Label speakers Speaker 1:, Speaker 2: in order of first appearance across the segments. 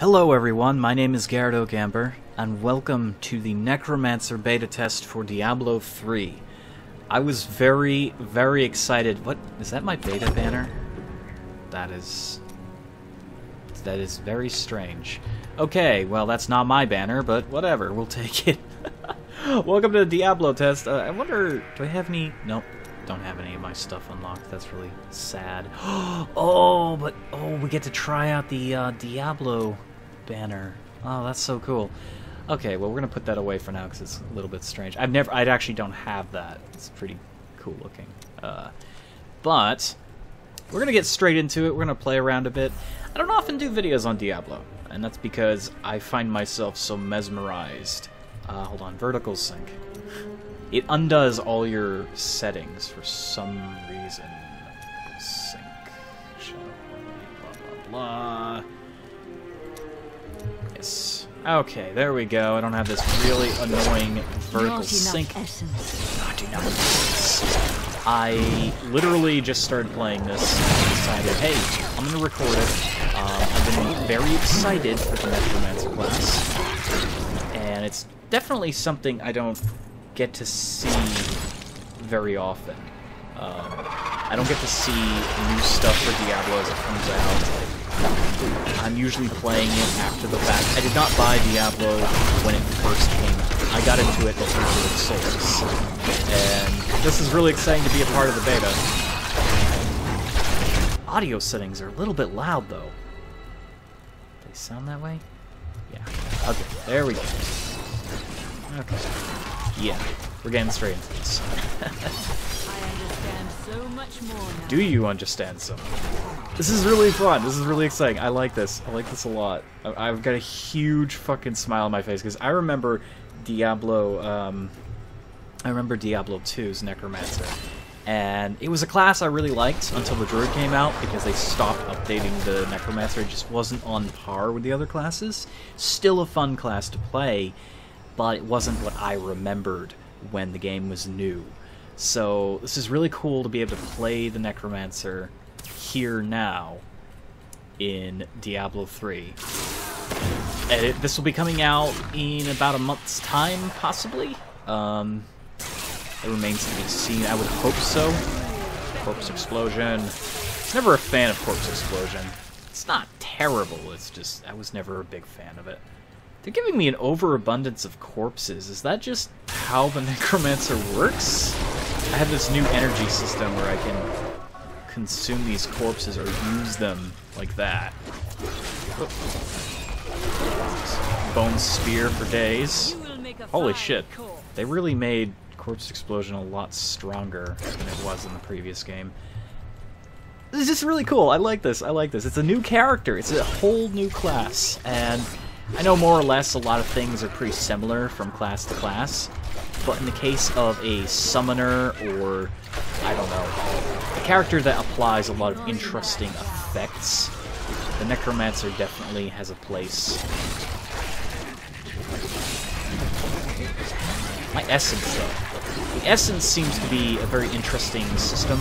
Speaker 1: Hello everyone, my name is Garret Oakamber, and welcome to the Necromancer beta test for Diablo 3. I was very, very excited. What is that my beta banner? That is that is very strange. Okay, well that's not my banner, but whatever, we'll take it. welcome to the Diablo test. Uh, I wonder, do I have any? Nope, don't have any of my stuff unlocked. That's really sad. oh, but oh, we get to try out the uh, Diablo banner. Oh, that's so cool. Okay, well we're gonna put that away for now because it's a little bit strange. I've never, I actually don't have that. It's pretty cool looking. Uh, but we're gonna get straight into it. We're gonna play around a bit. I don't often do videos on Diablo, and that's because I find myself so mesmerized. Uh, hold on, vertical sync. It undoes all your settings for some reason. Sync. Blah, blah, blah. Yes. Okay, there we go. I don't have this really annoying vertical
Speaker 2: Not
Speaker 1: sync. Not enough essence. I literally just started playing this and decided, hey, I'm gonna record it. Um, I've been very excited for the Necromancer class, and it's definitely something I don't get to see very often. Um, I don't get to see new stuff for Diablo as it comes out. I'm usually playing it after the fact. I did not buy Diablo when it first came out. I got into it before it sold. And this is really exciting to be a part of the beta. Audio settings are a little bit loud though. They sound that way? Yeah. Okay, there we go. Okay. Yeah, we're getting straight into this.
Speaker 2: I understand so much more now.
Speaker 1: Do you understand some? This is really fun. This is really exciting. I like this. I like this a lot. I- I've got a huge fucking smile on my face because I remember Diablo. Um, I remember Diablo 2's Necromancer, and it was a class I really liked until the Druid came out because they stopped updating the Necromancer. It just wasn't on par with the other classes. Still a fun class to play, but it wasn't what I remembered when the game was new. So this is really cool to be able to play the Necromancer here now in Diablo 3. And it, this will be coming out in about a month's time, possibly. Um, it remains to be seen. I would hope so. Corpse Explosion. Never a fan of Corpse Explosion. It's not terrible. It's just I was never a big fan of it. They're giving me an overabundance of corpses. Is that just how the Necromancer works? I have this new energy system where I can consume these corpses or use them like that. Bone spear for days.
Speaker 2: You will make a
Speaker 1: Holy shit. They really made Corpse Explosion a lot stronger than it was in the previous game. This is just really cool. I like this. I like this. It's a new character. It's a whole new class. And I know more or less a lot of things are pretty similar from class to class. But in the case of a summoner or, I don't know, a character that applies a lot of interesting effects, the Necromancer definitely has a place my essence, though. The essence seems to be a very interesting system.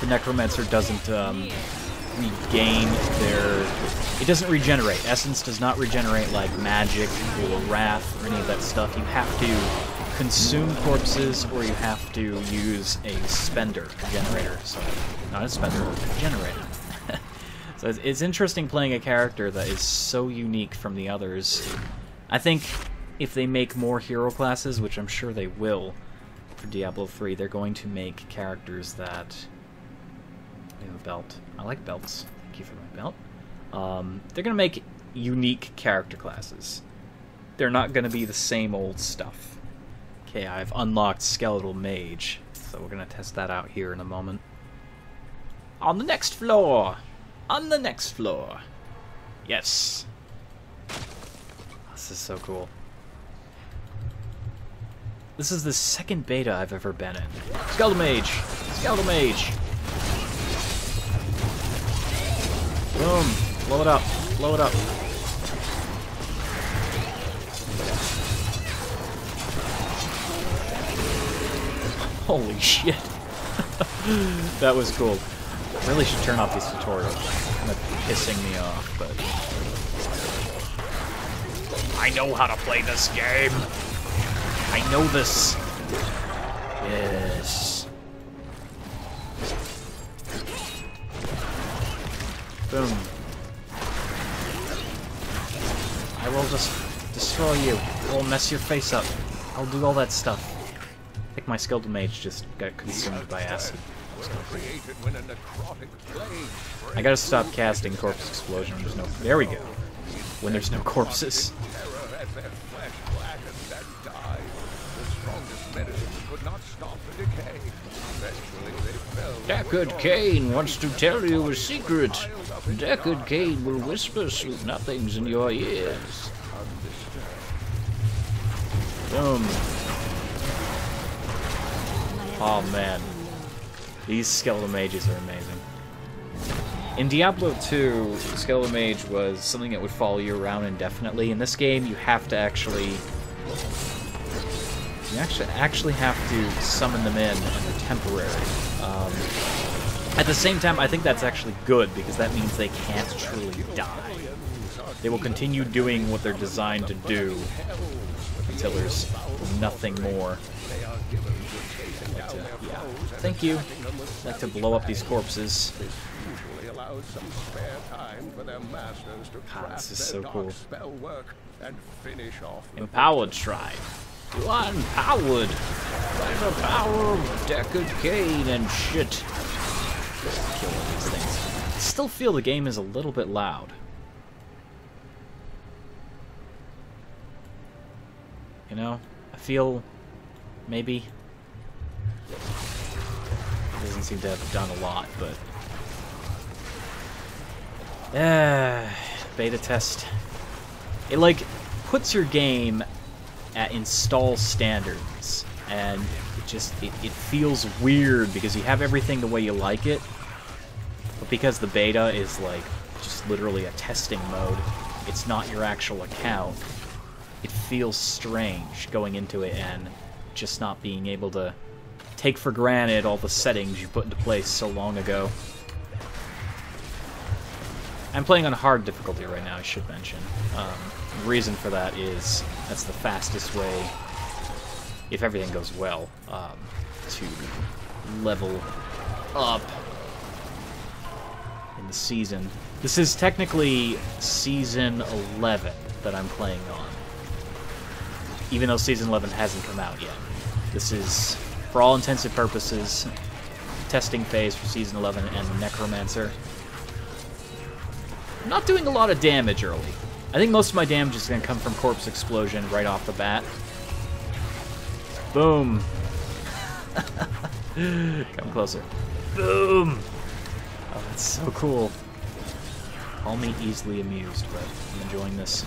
Speaker 1: The Necromancer doesn't um, regain their... It doesn't regenerate. Essence does not regenerate like magic or wrath or any of that stuff. You have to consume corpses or you have to use a spender, generator. So, not a spender, a generator. so it's, it's interesting playing a character that is so unique from the others. I think if they make more hero classes, which I'm sure they will for Diablo 3, they're going to make characters that. Belt. I like belts. Thank you for my belt. Um, they're going to make unique character classes. They're not going to be the same old stuff. Okay, I've unlocked Skeletal Mage, so we're going to test that out here in a moment. On the next floor! On the next floor! Yes! This is so cool. This is the second beta I've ever been in. Skeletal Mage! Skeletal Mage! Boom! Blow it up! Blow it up! Holy shit! that was cool. I really should turn off these tutorials. Kind of pissing me off, but I know how to play this game. I know this. Yes. Boom. I will just destroy you. I will mess your face up. I'll do all that stuff. I think my skilled mage just got consumed by acid. I gotta stop casting corpse explosion. There's no. There we go. When there's no corpses. Deckard Cain wants to tell you a secret. Deckard Cain will whisper sweet nothings in your ears. Boom. Oh man. These skeletal mages are amazing. In Diablo 2, Skeletal Mage was something that would follow you around indefinitely. In this game, you have to actually... You actually actually have to summon them in, and they're temporary. Um, at the same time, I think that's actually good, because that means they can't truly die. They will continue doing what they're designed to do until there's nothing more. To, yeah. Thank you. Like to blow up these corpses. God, this is so cool. Empowered Tribe. You are empowered by the power of Deckard Cain and shit. Killing these things. I still feel the game is a little bit loud. You know, I feel maybe it doesn't seem to have done a lot, but uh, beta test. It like puts your game at install standards, and it just it, it feels weird because you have everything the way you like it, but because the beta is like just literally a testing mode, it's not your actual account. It feels strange going into it and just not being able to take for granted all the settings you put into place so long ago. I'm playing on hard difficulty right now, I should mention. Um, the reason for that is that's the fastest way, if everything goes well, um, to level up in the season. This is technically season 11 that I'm playing on, even though season 11 hasn't come out yet. This is, for all intensive purposes, testing phase for season 11 and Necromancer. I'm not doing a lot of damage early. I think most of my damage is going to come from Corpse Explosion right off the bat. Boom. come closer. Boom. Oh, that's so cool. Call me easily amused, but I'm enjoying this.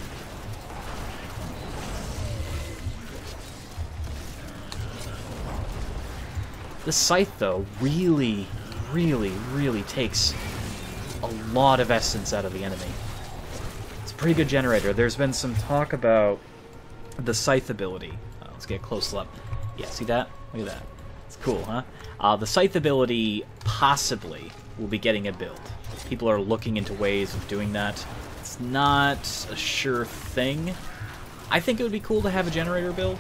Speaker 1: The scythe, though, really, really, really takes a lot of essence out of the enemy. It's a pretty good generator. There's been some talk about the scythe ability. Uh, let's get a close up. Yeah, see that? Look at that. It's cool, huh? Uh, the scythe ability possibly will be getting a build. People are looking into ways of doing that. It's not a sure thing. I think it would be cool to have a generator build.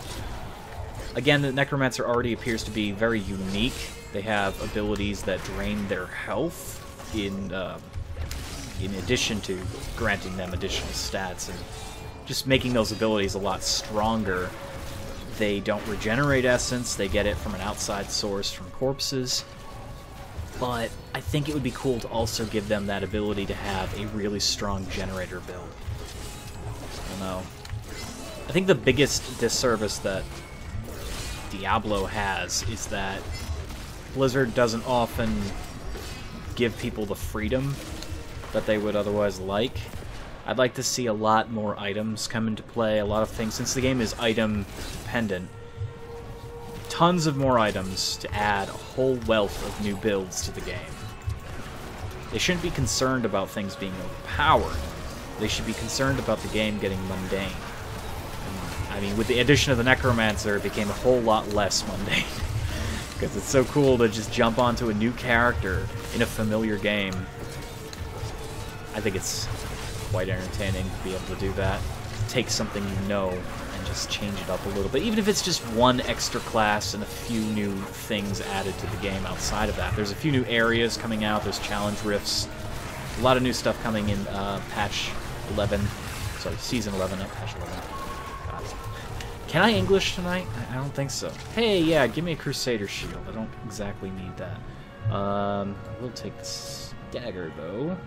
Speaker 1: Again, the Necromancer already appears to be very unique. They have abilities that drain their health in uh, in addition to granting them additional stats and just making those abilities a lot stronger. They don't regenerate essence, they get it from an outside source from corpses. But I think it would be cool to also give them that ability to have a really strong generator build. I don't know. I think the biggest disservice that Diablo has is that Blizzard doesn't often give people the freedom that they would otherwise like. I'd like to see a lot more items come into play, a lot of things, since the game is item dependent. Tons of more items to add a whole wealth of new builds to the game. They shouldn't be concerned about things being overpowered. They should be concerned about the game getting mundane. I mean, with the addition of the Necromancer, it became a whole lot less mundane. because it's so cool to just jump onto a new character in a familiar game. I think it's quite entertaining to be able to do that. take something you know and just change it up a little bit. Even if it's just one extra class and a few new things added to the game outside of that. There's a few new areas coming out. There's challenge rifts. A lot of new stuff coming in uh, patch 11. Sorry, season 11, not patch 11. God. Can I English tonight? I, don't think so. Hey, yeah, give me a Crusader shield. I don't exactly need that. Um, I will take this dagger, though.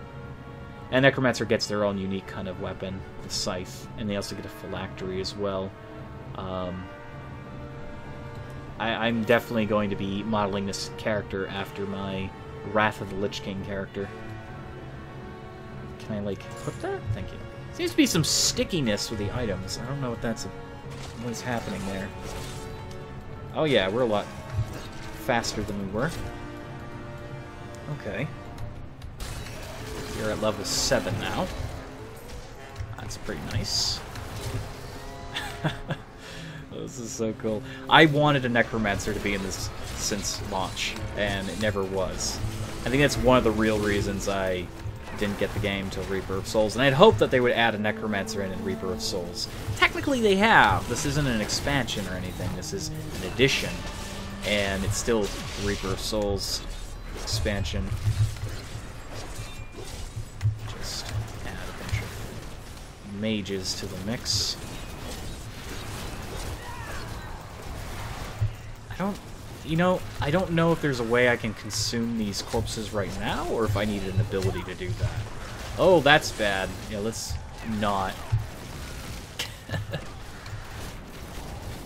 Speaker 1: And Necromancer gets their own unique kind of weapon, the Scythe, and they also get a Phylactery as well. Um, I, I'm definitely going to be modeling this character after my Wrath of the Lich King character. Can I, like, equip that? Thank you. Seems to be some stickiness with the items. I don't know what that's... what is happening there. Oh yeah, we're a lot faster than we were. Okay. You're at level 7 now. That's pretty nice. this is so cool. I wanted a Necromancer to be in this since launch, and it never was. I think that's one of the real reasons I didn't get the game till Reaper of Souls, and I had hoped that they would add a Necromancer in in Reaper of Souls. Technically they have. This isn't an expansion or anything. This is an addition, and it's still Reaper of Souls expansion. Mages to the mix. I don't you know, I don't know if there's a way I can consume these corpses right now, or if I need an ability to do that. Oh, that's bad. Yeah, let's not.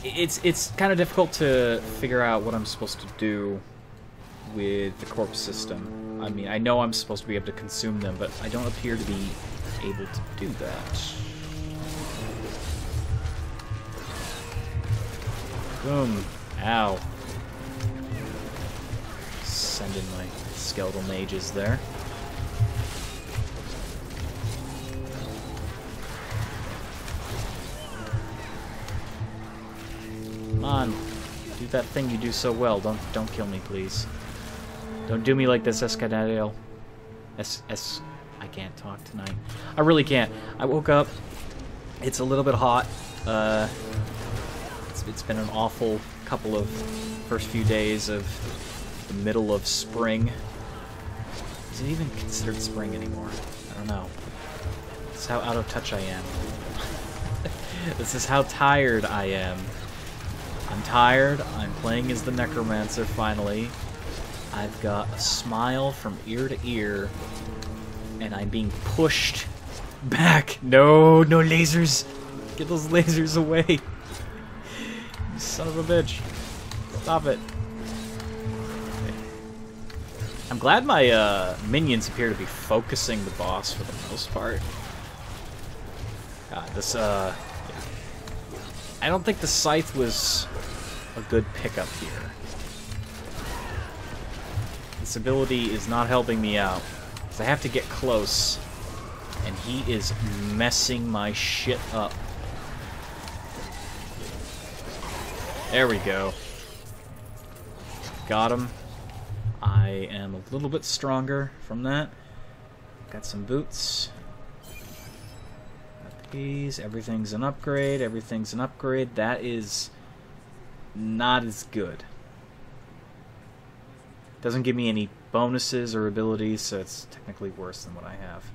Speaker 1: it's it's kind of difficult to figure out what I'm supposed to do with the corpse system. I mean, I know I'm supposed to be able to consume them, but I don't appear to be able to do that. Boom. Ow send in my skeletal mages there. Come on. Do that thing you do so well. Don't don't kill me, please. Don't do me like this, Escadale. S S I can't talk tonight. I really can't. I woke up. It's a little bit hot. Uh, it's, been an awful couple of first few days of the middle of spring. Is it even considered spring anymore? I don't know. This is how out of touch I am. this is how tired I am. I'm tired. I'm playing as the Necromancer finally. I've got a smile from ear to ear. And I'm being pushed back. No, no lasers. Get those lasers away. Son of a bitch. Stop it. I'm glad my uh, minions appear to be focusing the boss for the most part. God, this, uh... Yeah. I don't think the Scythe was a good pickup here. This ability is not helping me out. Because I have to get close. And he is messing my shit up. There we go. Got him. I am a little bit stronger from that. Got some boots. Got these. Everything's an upgrade. Everything's an upgrade. That is not as good. Doesn't give me any bonuses or abilities, so it's technically worse than what I have.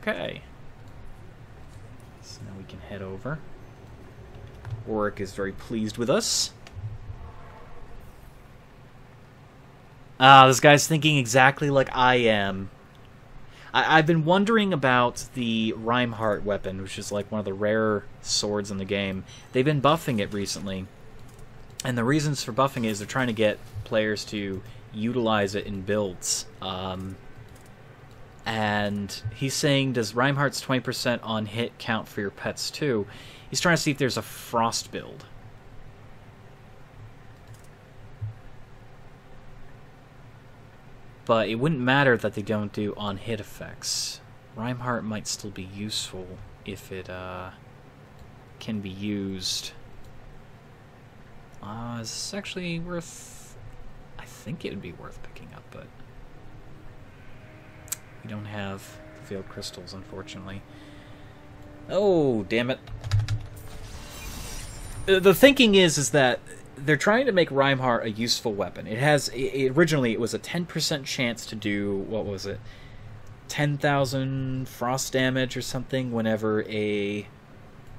Speaker 1: Okay. So now we can head over. Oric is very pleased with us. Ah, this guy's thinking exactly like I am. I- have been wondering about the Rimeheart weapon, which is like one of the rare swords in the game. They've been buffing it recently, and the reasons for buffing it is they're trying to get players to utilize it in builds. Um, and he's saying, does Rimeheart's 20% on hit count for your pets too? He's trying to see if there's a frost build. but it wouldn't matter that they don't do on hit effects. Rimeheart might still be useful if it uh, can be used. Uh, is this actually worth... I think it would be worth picking up, but... Don't have Veiled Crystals, unfortunately. Oh, damn it. Uh, The thinking is is that they're trying to make Rimeheart a useful weapon. It has it, originally it was a 10% chance to do what was it? 10,000 frost damage or something whenever a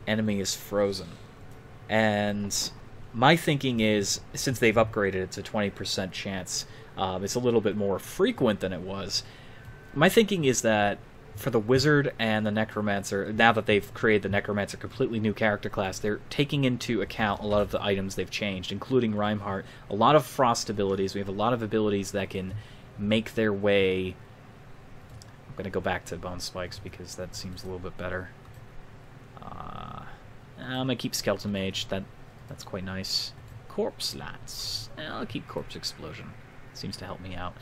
Speaker 1: enemy is frozen. And my thinking is since they've upgraded it to 20% chance, um, it's a little bit more frequent than it was. My thinking is that for the wizard and the necromancer, now that they've created the necromancer completely new character class, they're taking into account a lot of the items they've changed, including Rimeheart. A lot of frost abilities. We have a lot of abilities that can make their way. I'm gonna go back to bone spikes because that seems a little bit better. Uh, I'm gonna keep skeleton mage. That that's quite nice. Corpse. Eh, I'll keep corpse explosion. Seems to help me out.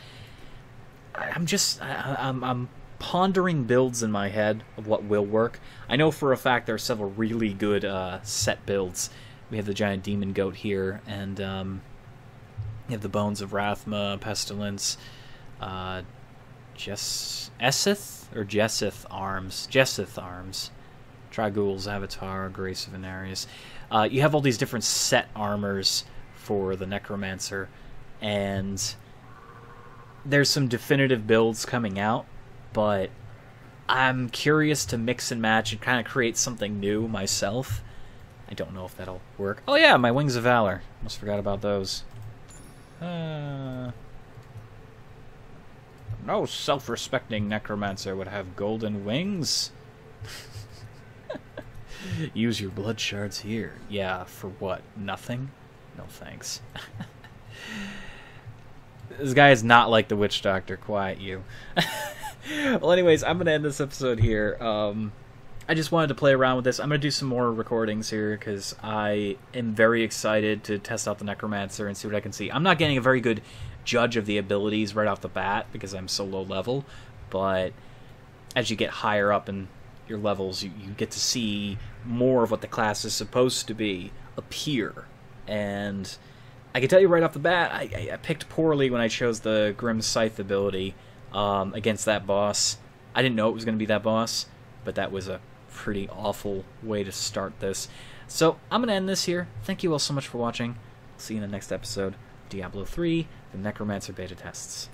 Speaker 1: I'm just I, I'm I'm pondering builds in my head of what will work. I know for a fact there are several really good uh, set builds. We have the giant demon goat here, and um, have the bones of Rathma, pestilence, uh, Jess Esseth or Jesseth arms, Jesseth arms, Trag'Oul's avatar, Grace of Inarius. Uh, you have all these different set armors for the necromancer, and there's some definitive builds coming out, but I'm curious to mix and match and kind of create something new myself. I don't know if that'll work. Oh yeah, my wings of valor. Almost forgot about those. Uh, no self-respecting necromancer would have golden wings. Use your blood shards here. Yeah, for what? Nothing? No thanks. this guy is not like the witch doctor. Quiet you. well, anyways, I'm gonna end this episode here. Um, I just wanted to play around with this. I'm gonna do some more recordings here because I am very excited to test out the necromancer and see what I can see. I'm not getting a very good judge of the abilities right off the bat because I'm so low level, but as you get higher up in your levels, you, you get to see more of what the class is supposed to be appear. And I can tell you right off the bat, I, I, picked poorly when I chose the Grim Scythe ability um, against that boss. I didn't know it was going to be that boss, but that was a pretty awful way to start this. So I'm going to end this here. Thank you all so much for watching. See you in the next episode. Diablo 3, the Necromancer beta tests.